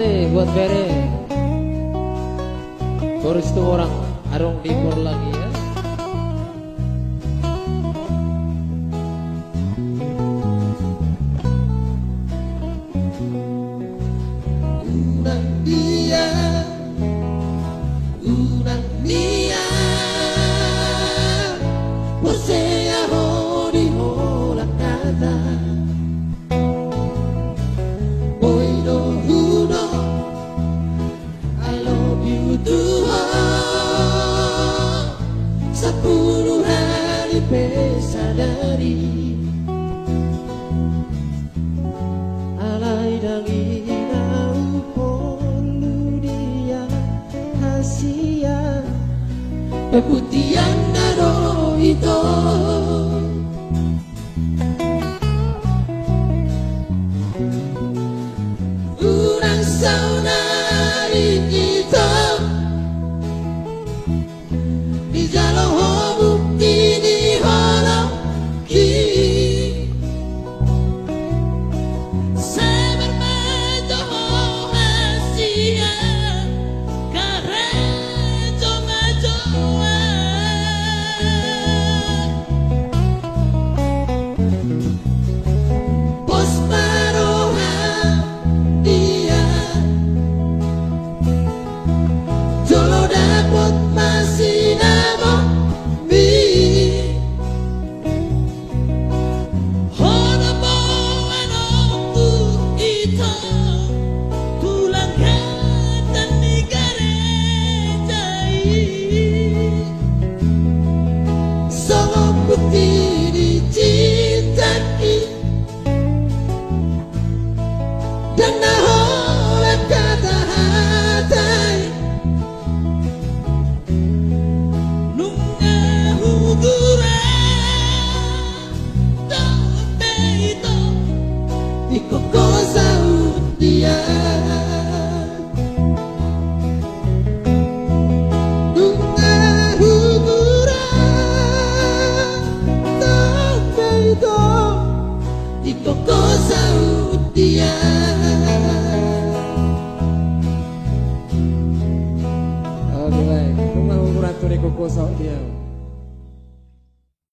nih buat Ferry. Boris itu orang arung timur lagi Peputian daro ito Urang saunari kita Di jalan You. Ờ, ok đúng không? Cô đặt tôi đây cô cô sáu điều